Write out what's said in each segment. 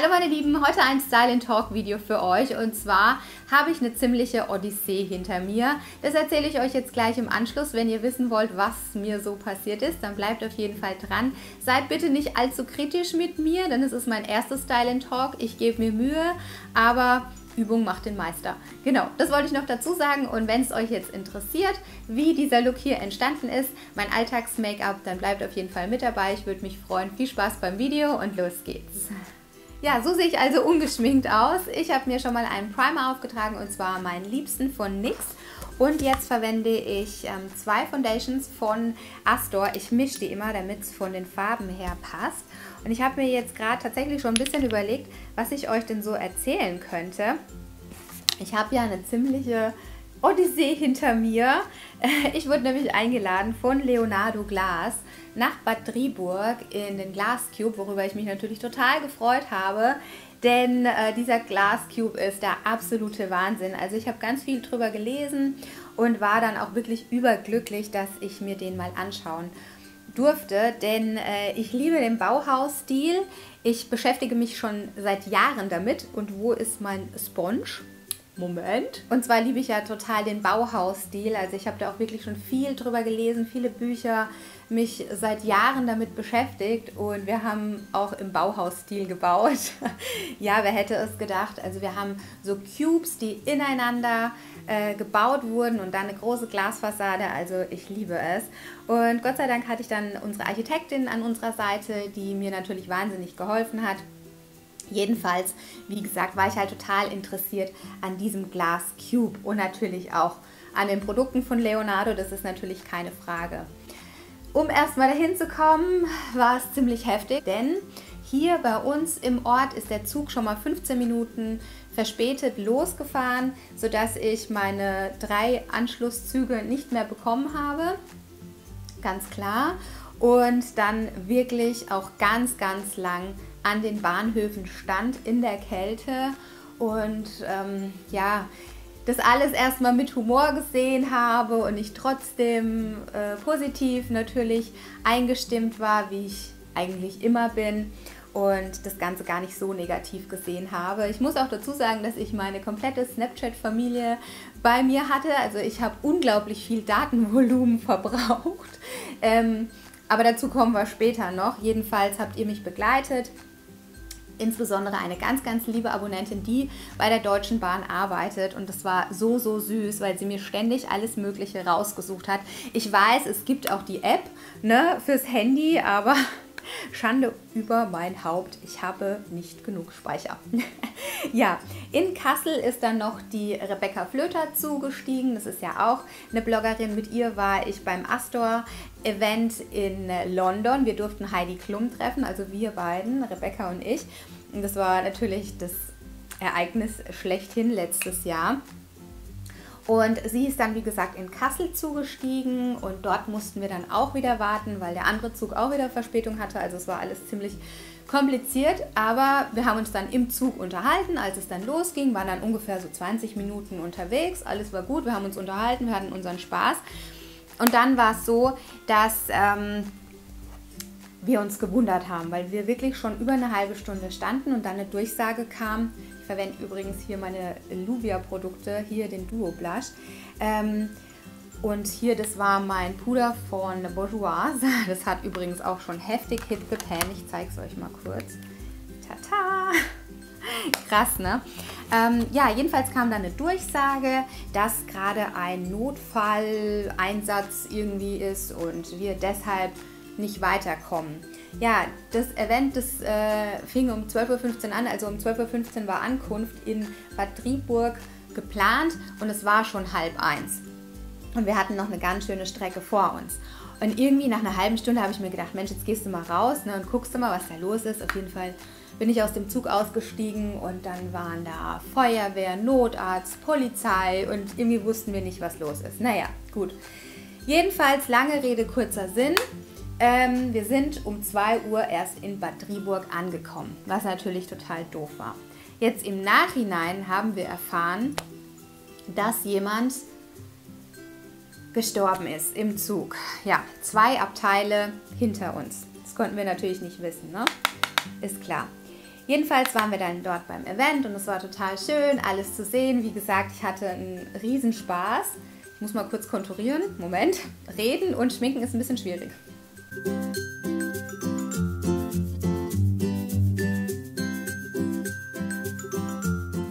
Hallo meine Lieben, heute ein Style Talk Video für euch und zwar habe ich eine ziemliche Odyssee hinter mir. Das erzähle ich euch jetzt gleich im Anschluss. Wenn ihr wissen wollt, was mir so passiert ist, dann bleibt auf jeden Fall dran. Seid bitte nicht allzu kritisch mit mir, denn es ist mein erstes Style Talk. Ich gebe mir Mühe, aber Übung macht den Meister. Genau, das wollte ich noch dazu sagen. Und wenn es euch jetzt interessiert, wie dieser Look hier entstanden ist, mein Alltags-Make-up, dann bleibt auf jeden Fall mit dabei. Ich würde mich freuen. Viel Spaß beim Video und los geht's. Ja, so sehe ich also ungeschminkt aus. Ich habe mir schon mal einen Primer aufgetragen und zwar meinen liebsten von NYX. Und jetzt verwende ich ähm, zwei Foundations von Astor. Ich mische die immer, damit es von den Farben her passt. Und ich habe mir jetzt gerade tatsächlich schon ein bisschen überlegt, was ich euch denn so erzählen könnte. Ich habe ja eine ziemliche Odyssee hinter mir. Ich wurde nämlich eingeladen von Leonardo Glas nach Bad Driburg in den Glass Cube, worüber ich mich natürlich total gefreut habe. Denn äh, dieser Glass Cube ist der absolute Wahnsinn. Also ich habe ganz viel drüber gelesen und war dann auch wirklich überglücklich, dass ich mir den mal anschauen durfte, denn äh, ich liebe den Bauhausstil. Ich beschäftige mich schon seit Jahren damit. Und wo ist mein Sponge? Moment. Und zwar liebe ich ja total den Bauhausstil. Also ich habe da auch wirklich schon viel drüber gelesen, viele Bücher, mich seit Jahren damit beschäftigt und wir haben auch im Bauhausstil gebaut. ja, wer hätte es gedacht? Also wir haben so Cubes, die ineinander äh, gebaut wurden und dann eine große Glasfassade. Also ich liebe es. Und Gott sei Dank hatte ich dann unsere Architektin an unserer Seite, die mir natürlich wahnsinnig geholfen hat. Jedenfalls, wie gesagt, war ich halt total interessiert an diesem Glas Cube und natürlich auch an den Produkten von Leonardo, das ist natürlich keine Frage. Um erstmal dahin zu kommen, war es ziemlich heftig, denn hier bei uns im Ort ist der Zug schon mal 15 Minuten verspätet losgefahren, sodass ich meine drei Anschlusszüge nicht mehr bekommen habe. Ganz klar. Und dann wirklich auch ganz, ganz lang an den Bahnhöfen stand in der Kälte. Und ähm, ja, das alles erstmal mit Humor gesehen habe und ich trotzdem äh, positiv natürlich eingestimmt war, wie ich eigentlich immer bin und das Ganze gar nicht so negativ gesehen habe. Ich muss auch dazu sagen, dass ich meine komplette Snapchat-Familie bei mir hatte. Also ich habe unglaublich viel Datenvolumen verbraucht. Ähm, aber dazu kommen wir später noch. Jedenfalls habt ihr mich begleitet insbesondere eine ganz, ganz liebe Abonnentin, die bei der Deutschen Bahn arbeitet. Und das war so, so süß, weil sie mir ständig alles Mögliche rausgesucht hat. Ich weiß, es gibt auch die App ne, fürs Handy, aber Schande über mein Haupt. Ich habe nicht genug Speicher. ja, in Kassel ist dann noch die Rebecca Flöter zugestiegen. Das ist ja auch eine Bloggerin. Mit ihr war ich beim Astor-Event in London. Wir durften Heidi Klum treffen, also wir beiden, Rebecca und ich. Und das war natürlich das Ereignis schlechthin letztes Jahr. Und sie ist dann, wie gesagt, in Kassel zugestiegen und dort mussten wir dann auch wieder warten, weil der andere Zug auch wieder Verspätung hatte. Also es war alles ziemlich kompliziert, aber wir haben uns dann im Zug unterhalten. Als es dann losging, waren dann ungefähr so 20 Minuten unterwegs. Alles war gut, wir haben uns unterhalten, wir hatten unseren Spaß. Und dann war es so, dass ähm, wir uns gewundert haben, weil wir wirklich schon über eine halbe Stunde standen und dann eine Durchsage kam, verwende übrigens hier meine Luvia-Produkte, hier den Duo Blush. Ähm, und hier, das war mein Puder von Bourgeoise. Das hat übrigens auch schon heftig Hit the. Ich zeige es euch mal kurz. Tata! Krass, ne? Ähm, ja, jedenfalls kam dann eine Durchsage, dass gerade ein Notfalleinsatz irgendwie ist und wir deshalb nicht weiterkommen. Ja, das Event das, äh, fing um 12.15 Uhr an, also um 12.15 Uhr war Ankunft in Bad Driburg geplant und es war schon halb eins. Und wir hatten noch eine ganz schöne Strecke vor uns. Und irgendwie nach einer halben Stunde habe ich mir gedacht, Mensch, jetzt gehst du mal raus ne, und guckst du mal, was da los ist. Auf jeden Fall bin ich aus dem Zug ausgestiegen und dann waren da Feuerwehr, Notarzt, Polizei und irgendwie wussten wir nicht, was los ist. Naja, gut. Jedenfalls lange Rede, kurzer Sinn. Ähm, wir sind um 2 Uhr erst in Bad Driburg angekommen, was natürlich total doof war. Jetzt im Nachhinein haben wir erfahren, dass jemand gestorben ist im Zug. Ja, zwei Abteile hinter uns. Das konnten wir natürlich nicht wissen, ne? Ist klar. Jedenfalls waren wir dann dort beim Event und es war total schön, alles zu sehen. Wie gesagt, ich hatte einen Riesenspaß. Ich muss mal kurz konturieren. Moment. Reden und schminken ist ein bisschen schwierig.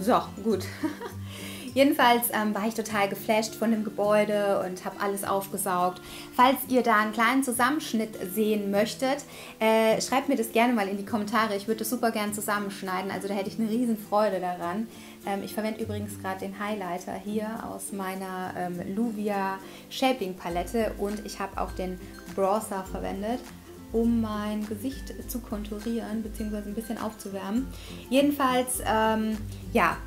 So, gut. Jedenfalls ähm, war ich total geflasht von dem Gebäude und habe alles aufgesaugt. Falls ihr da einen kleinen Zusammenschnitt sehen möchtet, äh, schreibt mir das gerne mal in die Kommentare. Ich würde das super gern zusammenschneiden, also da hätte ich eine riesen Freude daran. Ähm, ich verwende übrigens gerade den Highlighter hier aus meiner ähm, Luvia Shaping Palette und ich habe auch den Bronzer verwendet um mein Gesicht zu konturieren bzw. ein bisschen aufzuwärmen. Jedenfalls, ähm, ja,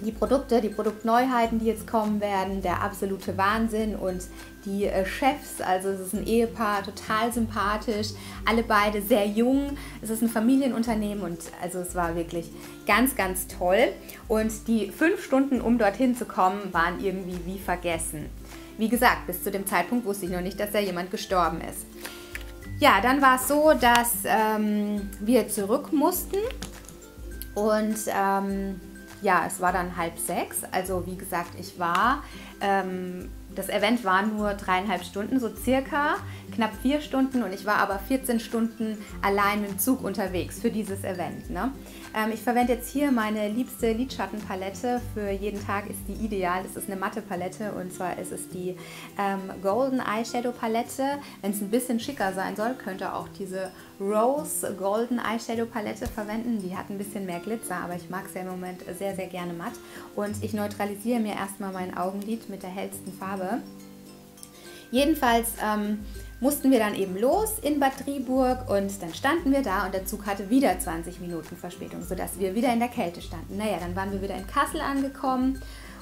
die Produkte, die Produktneuheiten, die jetzt kommen werden, der absolute Wahnsinn. Und die äh, Chefs, also es ist ein Ehepaar, total sympathisch, alle beide sehr jung, es ist ein Familienunternehmen und also es war wirklich ganz, ganz toll. Und die fünf Stunden, um dorthin zu kommen, waren irgendwie wie vergessen. Wie gesagt, bis zu dem Zeitpunkt wusste ich noch nicht, dass da jemand gestorben ist. Ja, dann war es so, dass ähm, wir zurück mussten. Und ähm, ja, es war dann halb sechs. Also wie gesagt, ich war, ähm, das Event war nur dreieinhalb Stunden, so circa, knapp vier Stunden und ich war aber 14 Stunden allein im Zug unterwegs für dieses Event. Ne? Ähm, ich verwende jetzt hier meine liebste Lidschattenpalette. Für jeden Tag ist die ideal. Es ist eine matte Palette und zwar ist es die ähm, Golden Eyeshadow Palette. Wenn es ein bisschen schicker sein soll, könnt ihr auch diese Rose Golden Eyeshadow Palette verwenden. Die hat ein bisschen mehr Glitzer, aber ich mag sie im Moment sehr, sehr gerne matt. Und ich neutralisiere mir erstmal mein Augenlid mit der hellsten Farbe. Jedenfalls ähm, mussten wir dann eben los in Bad Driburg und dann standen wir da und der Zug hatte wieder 20 Minuten Verspätung, sodass wir wieder in der Kälte standen. Naja, dann waren wir wieder in Kassel angekommen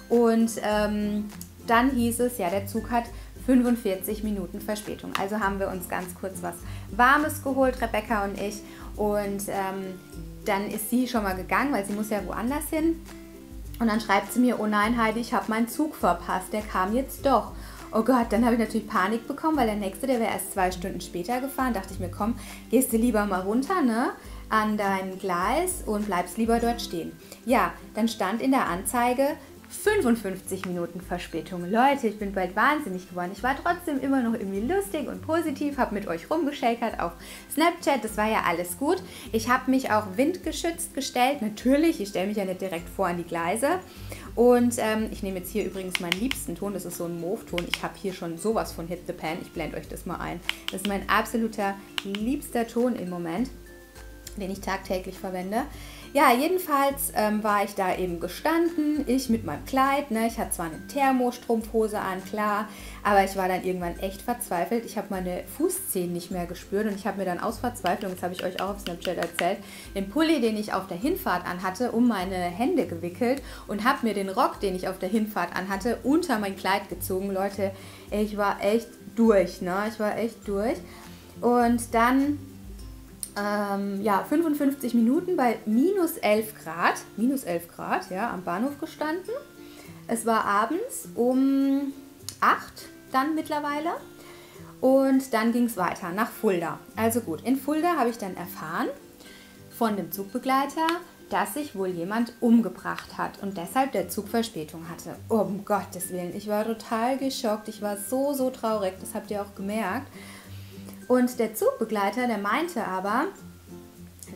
und ähm, dann hieß es, ja, der Zug hat 45 Minuten Verspätung. Also haben wir uns ganz kurz was Warmes geholt, Rebecca und ich. Und ähm, dann ist sie schon mal gegangen, weil sie muss ja woanders hin. Und dann schreibt sie mir, oh nein Heidi, ich habe meinen Zug verpasst, der kam jetzt doch. Oh Gott, dann habe ich natürlich Panik bekommen, weil der nächste, der wäre erst zwei Stunden später gefahren. Dachte ich mir, komm, gehst du lieber mal runter, ne? An dein Gleis und bleibst lieber dort stehen. Ja, dann stand in der Anzeige 55 Minuten Verspätung. Leute, ich bin bald wahnsinnig geworden. Ich war trotzdem immer noch irgendwie lustig und positiv, habe mit euch rumgeschakert auf Snapchat. Das war ja alles gut. Ich habe mich auch windgeschützt gestellt. Natürlich, ich stelle mich ja nicht direkt vor an die Gleise. Und ähm, ich nehme jetzt hier übrigens meinen liebsten Ton. Das ist so ein Mauve-Ton. Ich habe hier schon sowas von Hit the Pan. Ich blende euch das mal ein. Das ist mein absoluter liebster Ton im Moment, den ich tagtäglich verwende. Ja, jedenfalls ähm, war ich da eben gestanden, ich mit meinem Kleid. Ne? Ich hatte zwar eine Thermostrumpfhose an, klar, aber ich war dann irgendwann echt verzweifelt. Ich habe meine Fußzehen nicht mehr gespürt und ich habe mir dann aus Verzweiflung, das habe ich euch auch auf Snapchat erzählt, den Pulli, den ich auf der Hinfahrt anhatte, um meine Hände gewickelt und habe mir den Rock, den ich auf der Hinfahrt anhatte, unter mein Kleid gezogen. Leute, ich war echt durch, ne? Ich war echt durch. Und dann ähm, ja, 55 Minuten bei minus 11 Grad, minus 11 Grad, ja, am Bahnhof gestanden. Es war abends um 8 dann mittlerweile und dann ging es weiter nach Fulda. Also gut, in Fulda habe ich dann erfahren von dem Zugbegleiter, dass sich wohl jemand umgebracht hat und deshalb der Zug Verspätung hatte. Um Gottes Willen, ich war total geschockt, ich war so, so traurig, das habt ihr auch gemerkt. Und der Zugbegleiter, der meinte aber,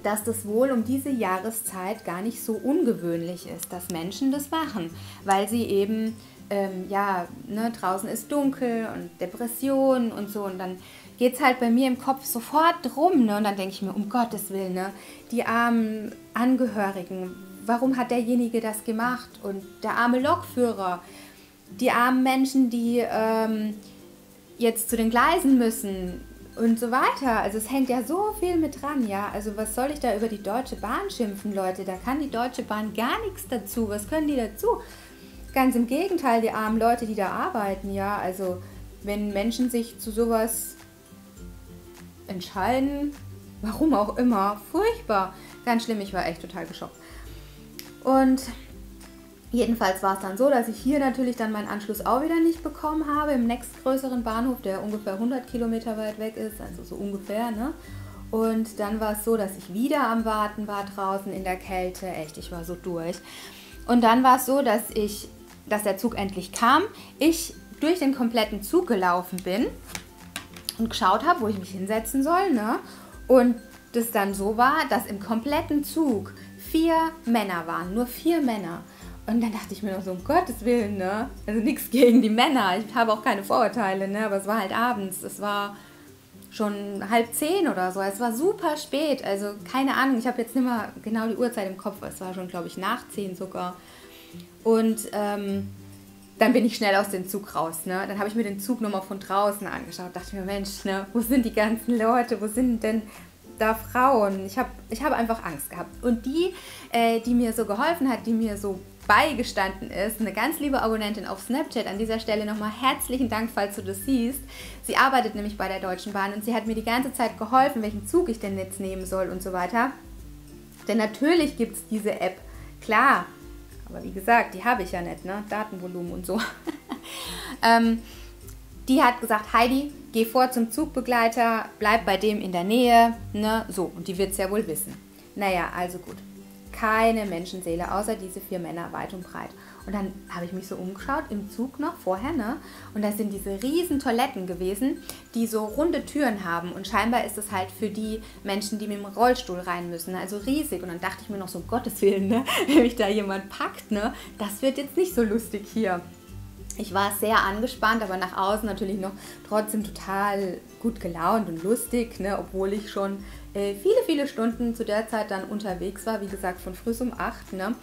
dass das wohl um diese Jahreszeit gar nicht so ungewöhnlich ist, dass Menschen das machen, weil sie eben, ähm, ja, ne, draußen ist dunkel und Depressionen und so. Und dann geht es halt bei mir im Kopf sofort drum ne, und dann denke ich mir, um Gottes Willen, ne, die armen Angehörigen, warum hat derjenige das gemacht? Und der arme Lokführer, die armen Menschen, die ähm, jetzt zu den Gleisen müssen, und so weiter. Also es hängt ja so viel mit dran, ja. Also was soll ich da über die Deutsche Bahn schimpfen, Leute? Da kann die Deutsche Bahn gar nichts dazu. Was können die dazu? Ganz im Gegenteil, die armen Leute, die da arbeiten, ja. Also wenn Menschen sich zu sowas entscheiden, warum auch immer, furchtbar. Ganz schlimm, ich war echt total geschockt. Und Jedenfalls war es dann so, dass ich hier natürlich dann meinen Anschluss auch wieder nicht bekommen habe, im nächstgrößeren Bahnhof, der ungefähr 100 Kilometer weit weg ist, also so ungefähr, ne? Und dann war es so, dass ich wieder am Warten war draußen in der Kälte. Echt, ich war so durch. Und dann war es so, dass ich, dass der Zug endlich kam. Ich durch den kompletten Zug gelaufen bin und geschaut habe, wo ich mich hinsetzen soll. Ne? Und das dann so war, dass im kompletten Zug vier Männer waren, nur vier Männer. Und dann dachte ich mir noch so, um Gottes Willen, ne? Also nichts gegen die Männer. Ich habe auch keine Vorurteile, ne? Aber es war halt abends. Es war schon halb zehn oder so. Es war super spät. Also keine Ahnung, ich habe jetzt nicht mehr genau die Uhrzeit im Kopf. Es war schon, glaube ich, nach zehn sogar. Und ähm, dann bin ich schnell aus dem Zug raus. Ne? Dann habe ich mir den Zug nochmal von draußen angeschaut. Dachte mir, Mensch, ne? wo sind die ganzen Leute? Wo sind denn da Frauen? Ich habe ich hab einfach Angst gehabt. Und die, äh, die mir so geholfen hat, die mir so beigestanden ist, eine ganz liebe Abonnentin auf Snapchat. An dieser Stelle nochmal herzlichen Dank, falls du das siehst. Sie arbeitet nämlich bei der Deutschen Bahn und sie hat mir die ganze Zeit geholfen, welchen Zug ich denn jetzt nehmen soll und so weiter. Denn natürlich gibt es diese App, klar. Aber wie gesagt, die habe ich ja nicht, ne? Datenvolumen und so. ähm, die hat gesagt, Heidi, geh vor zum Zugbegleiter, bleib bei dem in der Nähe, ne? So, und die wird es ja wohl wissen. Naja, also gut keine Menschenseele, außer diese vier Männer weit und breit. Und dann habe ich mich so umgeschaut, im Zug noch vorher, ne? Und da sind diese riesen Toiletten gewesen, die so runde Türen haben. Und scheinbar ist es halt für die Menschen, die mit dem Rollstuhl rein müssen, also riesig. Und dann dachte ich mir noch so, Gottes Willen, ne? Wenn mich da jemand packt, ne? Das wird jetzt nicht so lustig hier. Ich war sehr angespannt, aber nach außen natürlich noch trotzdem total gut gelaunt und lustig, ne? obwohl ich schon viele, viele Stunden zu der Zeit dann unterwegs war, wie gesagt von früh um 8. Ne?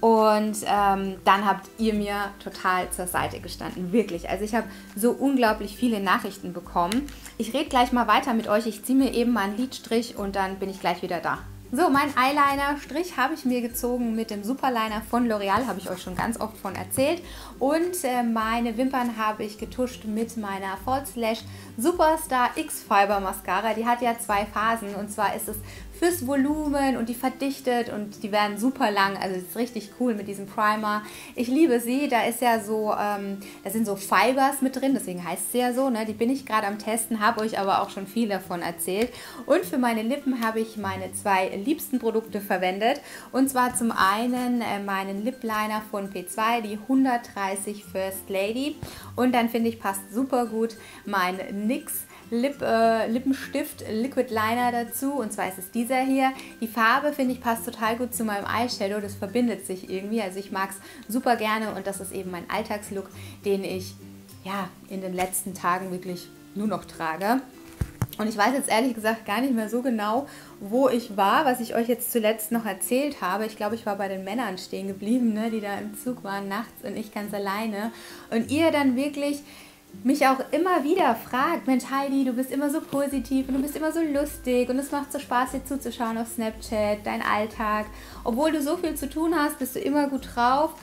Und ähm, dann habt ihr mir total zur Seite gestanden, wirklich. Also ich habe so unglaublich viele Nachrichten bekommen. Ich rede gleich mal weiter mit euch. Ich ziehe mir eben mal einen Lidstrich und dann bin ich gleich wieder da. So, mein Eyeliner-Strich habe ich mir gezogen mit dem Superliner von L'Oreal, habe ich euch schon ganz oft von erzählt. Und äh, meine Wimpern habe ich getuscht mit meiner False Lash Superstar X Fiber Mascara. Die hat ja zwei Phasen und zwar ist es fürs Volumen und die verdichtet und die werden super lang. Also ist richtig cool mit diesem Primer. Ich liebe sie. Da ist ja so, ähm, da sind so Fibers mit drin, deswegen heißt sie ja so. Ne? Die bin ich gerade am Testen, habe euch aber auch schon viel davon erzählt. Und für meine Lippen habe ich meine zwei liebsten Produkte verwendet. Und zwar zum einen äh, meinen Lip Liner von P2, die 130 First Lady. Und dann finde ich passt super gut mein NYX Lip, äh, Lippenstift Liquid Liner dazu. Und zwar ist es dieser hier. Die Farbe, finde ich, passt total gut zu meinem Eyeshadow. Das verbindet sich irgendwie. Also ich mag es super gerne und das ist eben mein Alltagslook, den ich ja in den letzten Tagen wirklich nur noch trage. Und ich weiß jetzt ehrlich gesagt gar nicht mehr so genau, wo ich war, was ich euch jetzt zuletzt noch erzählt habe. Ich glaube, ich war bei den Männern stehen geblieben, ne, die da im Zug waren nachts und ich ganz alleine. Und ihr dann wirklich mich auch immer wieder fragt, Mensch Heidi, du bist immer so positiv und du bist immer so lustig und es macht so Spaß, dir zuzuschauen auf Snapchat, dein Alltag. Obwohl du so viel zu tun hast, bist du immer gut drauf.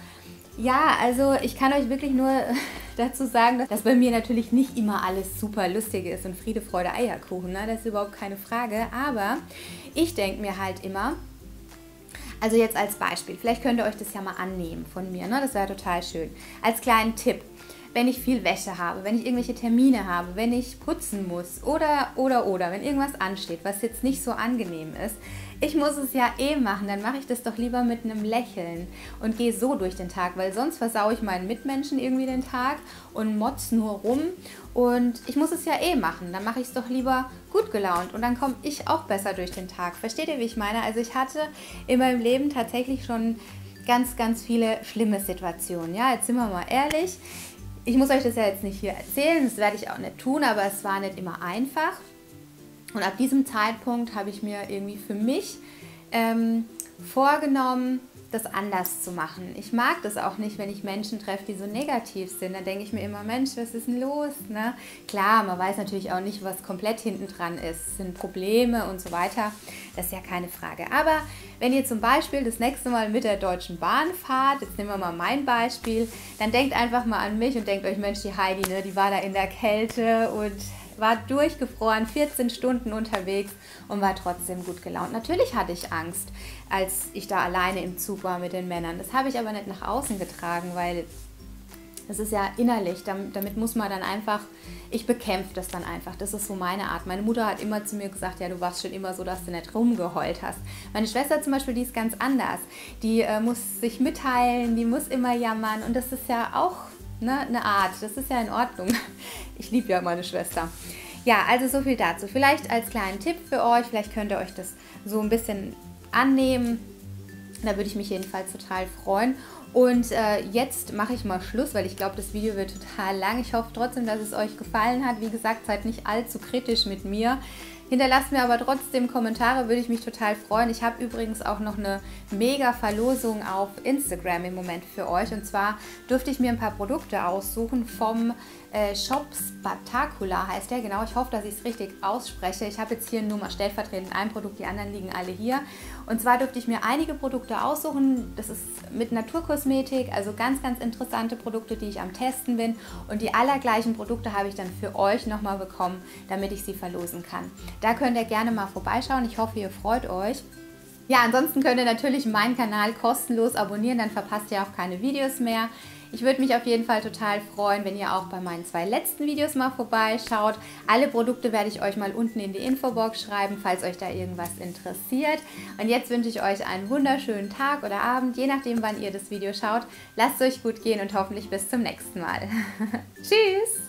Ja, also ich kann euch wirklich nur dazu sagen, dass bei mir natürlich nicht immer alles super lustig ist und Friede, Freude, Eierkuchen, ne? das ist überhaupt keine Frage. Aber ich denke mir halt immer, also jetzt als Beispiel, vielleicht könnt ihr euch das ja mal annehmen von mir, ne? das wäre total schön. Als kleinen Tipp wenn ich viel Wäsche habe, wenn ich irgendwelche Termine habe, wenn ich putzen muss oder, oder, oder, wenn irgendwas ansteht, was jetzt nicht so angenehm ist. Ich muss es ja eh machen, dann mache ich das doch lieber mit einem Lächeln und gehe so durch den Tag, weil sonst versaue ich meinen Mitmenschen irgendwie den Tag und motz nur rum und ich muss es ja eh machen, dann mache ich es doch lieber gut gelaunt und dann komme ich auch besser durch den Tag. Versteht ihr, wie ich meine? Also ich hatte in meinem Leben tatsächlich schon ganz, ganz viele schlimme Situationen. Ja, jetzt sind wir mal ehrlich. Ich muss euch das ja jetzt nicht hier erzählen, das werde ich auch nicht tun, aber es war nicht immer einfach. Und ab diesem Zeitpunkt habe ich mir irgendwie für mich ähm, vorgenommen, das anders zu machen. Ich mag das auch nicht, wenn ich Menschen treffe, die so negativ sind. Da denke ich mir immer, Mensch, was ist denn los? Ne? Klar, man weiß natürlich auch nicht, was komplett hinten dran ist. Es sind Probleme und so weiter. Das ist ja keine Frage. Aber wenn ihr zum Beispiel das nächste Mal mit der Deutschen Bahn fahrt, jetzt nehmen wir mal mein Beispiel, dann denkt einfach mal an mich und denkt euch, Mensch, die Heidi, ne, die war da in der Kälte und war durchgefroren, 14 Stunden unterwegs und war trotzdem gut gelaunt. Natürlich hatte ich Angst, als ich da alleine im Zug war mit den Männern. Das habe ich aber nicht nach außen getragen, weil Das ist ja innerlich, damit, muss man dann einfach, ich bekämpfe das dann einfach. Das ist so meine Art. Meine Mutter hat immer zu mir gesagt, ja, du warst schon immer so, dass du nicht rumgeheult hast. Meine Schwester zum Beispiel, die ist ganz anders. Die äh, muss sich mitteilen, die muss immer jammern und das ist ja auch ne, eine Art. Das ist ja in Ordnung. Ich liebe ja meine Schwester. Ja, also so viel dazu. Vielleicht als kleinen Tipp für euch, vielleicht könnt ihr euch das so ein bisschen annehmen. Da würde ich mich jedenfalls total freuen. Und äh, jetzt mache ich mal Schluss, weil ich glaube, das Video wird total lang. Ich hoffe trotzdem, dass es euch gefallen hat. Wie gesagt, seid nicht allzu kritisch mit mir. Hinterlasst mir aber trotzdem Kommentare, würde ich mich total freuen. Ich habe übrigens auch noch eine mega Verlosung auf Instagram im Moment für euch. Und zwar durfte ich mir ein paar Produkte aussuchen vom äh, Shop Spatacula heißt der. Genau, ich hoffe, dass ich es richtig ausspreche. Ich habe jetzt hier nur mal stellvertretend ein Produkt, die anderen liegen alle hier. Und zwar durfte ich mir einige Produkte aussuchen. Das ist mit Naturkosmetik, also ganz, ganz interessante Produkte, die ich am Testen bin. Und die allergleichen Produkte habe ich dann für euch nochmal bekommen, damit ich sie verlosen kann. Da könnt ihr gerne mal vorbeischauen. Ich hoffe, ihr freut euch. Ja, ansonsten könnt ihr natürlich meinen Kanal kostenlos abonnieren, dann verpasst ihr auch keine Videos mehr. Ich würde mich auf jeden Fall total freuen, wenn ihr auch bei meinen zwei letzten Videos mal vorbeischaut. Alle Produkte werde ich euch mal unten in die Infobox schreiben, falls euch da irgendwas interessiert. Und jetzt wünsche ich euch einen wunderschönen Tag oder Abend, je nachdem, wann ihr das Video schaut. Lasst es euch gut gehen und hoffentlich bis zum nächsten Mal. Tschüss!